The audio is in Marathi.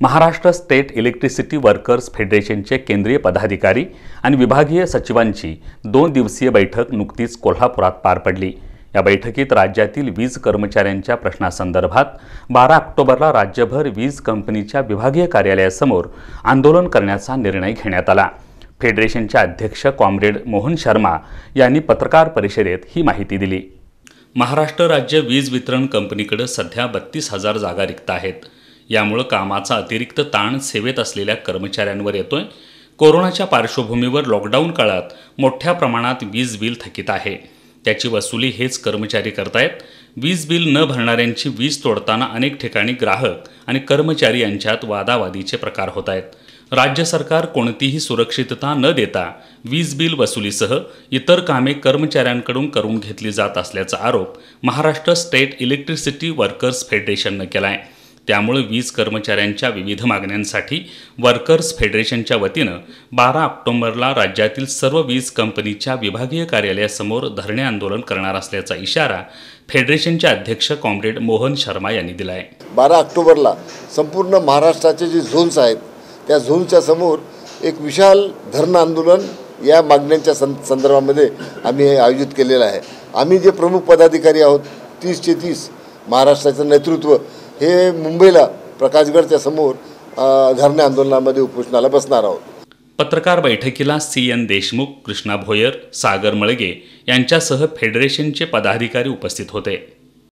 महाराष्ट्र स्टेट इलेक्ट्रिसिटी वर्कर्स फेडरेशनचे केंद्रीय पदाधिकारी आणि विभागीय सचिवांची दोन दिवसीय बैठक नुकतीच कोल्हापुरात पार पडली. या बैठकीत राज्यातील वीज कर्मचाऱ्यांच्या प्रश्नासंदर्भात बारा ऑक्टोबरला राज्यभर वीज कंपनीच्या विभागीय कार्यालयासमोर आंदोलन करण्याचा निर्णय घेण्यात आला. फेडरेशनचे अध्यक्ष कॉम्रेड मोहन शर्मा यांनी पत्रकार परिषदेत ही माहिती दिली. महाराष्ट्र राज्य वीज वितरण कंपनीकडे सध्या बत्तीस हजार जागा रिक्त आहेत. यामुळं कामाचा अतिरिक्त ताण सेवेत असलेल्या कर्मचाऱ्यांवर येतोय. कोरोनाच्या पार्श्वभूमीवर लॉकडाऊन काळात मोठ्या प्रमाणात वीज बिल थकीत आहे. त्याची वसुली हेच कर्मचारी करतायत. वीज बिल न भरणाऱ्यांची वीज तोडताना अनेक ठिकाणी ग्राहक आणि कर्मचारी यांच्यात वादावादीचे प्रकार होत आहेत राज्य सरकार कोणतीही सुरक्षितता न देता वीज बिल वसुलीसह इतर कामे कर्मचाऱ्यांकडून करून घेतली जात असल्याचा आरोप महाराष्ट्र स्टेट इलेक्ट्रिसिटी वर्कर्स फेडरेशननं केला आहे त्यामुळे वीज कर्मचाऱ्यांच्या विविध मागण्यांसाठी वर्कर्स फेडरेशनच्या वतीनं बारा ऑक्टोंबरला राज्यातील सर्व वीज कंपनीच्या विभागीय कार्यालयासमोर धरणे आंदोलन करणार असल्याचा इशारा फेडरेशनचे अध्यक्ष कॉम्रेड मोहन शर्मा यांनी दिला आहे बारा ऑक्टोबरला संपूर्ण महाराष्ट्राचे जे झोन्स आहेत त्या झोनच्या समोर एक विशाल धरण आंदोलन या मागण्यांच्या सं संदर्भामध्ये आम्ही हे आयोजित केलेलं आहे. आम्ही जे प्रमुख पदाधिकारी आहोत तीसचे तीस महाराष्ट्राचं नेतृत्व हे मुंबईला प्रकाशगडच्या समोर धरणे आंदोलनामध्ये उपोषणाला बसणार आहोत. पत्रकार बैठकीला सी एन देशमुख कृष्णा भोयर सागर मळगे यांच्यासह फेडरेशनचे पदाधिकारी उपस्थित होते.